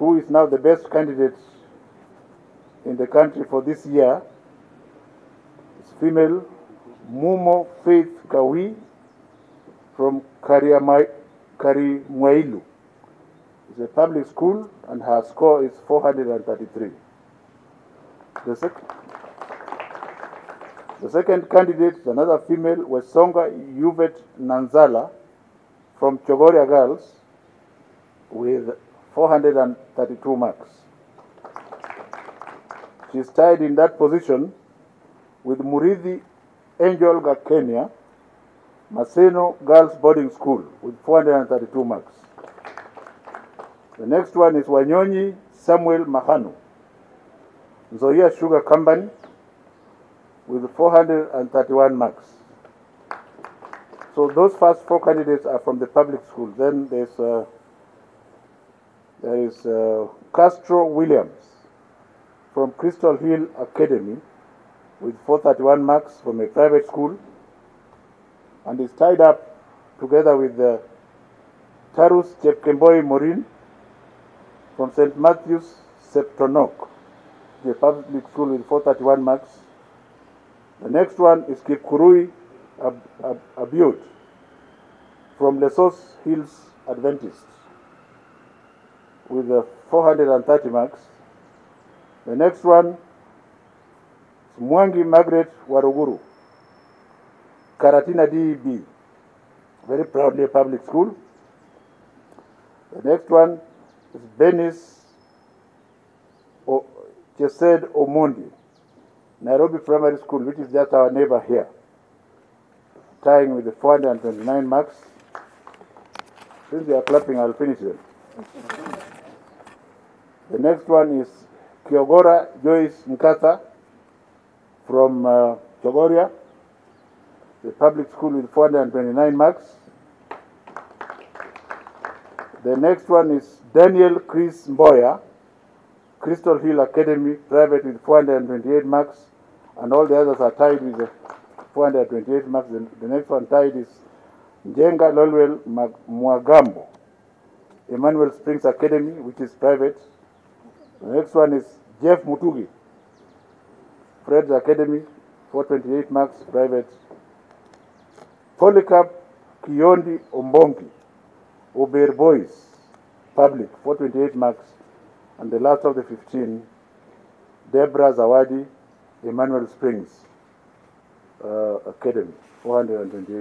who is now the best candidate in the country for this year is female Mumo Faith Kawi from Karimwailu. It's a public school and her score is 433. The, sec- the second candidate another female, Wesonga Yvette Nanzala from Chogoria Girls with 432 marks. She's tied in that position with Muridhi Angel Gakenya, Maseno Girls Boarding School with 432 marks. The next one is Wanyonyi Samuel Mahanu, Nzoia Sugar Company with 431 marks. So those first four candidates are from the public school. Then there's uh, there is uh, Castro Williams from Crystal Hill Academy with 431 marks from a private school and is tied up together with uh, Tarus Chepkemboi Morin from St. Matthew's Septonok, the public school with 431 marks. The next one is Kipkurui Ab- Ab- Abiud from Lesos Hills Adventist with uh, 430 marks. The next one is Mwangi Margaret Waruguru, Karatina DEB, very proudly public school. The next one is Benis o- Chesed Omondi, Nairobi Primary School, which is just our neighbor here, tying with the 429 marks. Since they are clapping, I'll finish them. The next one is Kiogora Joyce Nkatha from uh, Chogoria, the public school with 429 marks. The next one is Daniel Chris Mboya, Crystal Hill Academy, private with 428 marks, and all the others are tied with the 428 marks. The, the next one tied is Njenga Lolwell Mwagambo, Emmanuel Springs Academy, which is private. The next one is Jeff Mutugi, Fred's Academy, 428 marks, private. Polycarp Kiondi Ombongi, Ober Boys, public, 428 marks. And the last of the 15, Deborah Zawadi, Emmanuel Springs uh, Academy, 428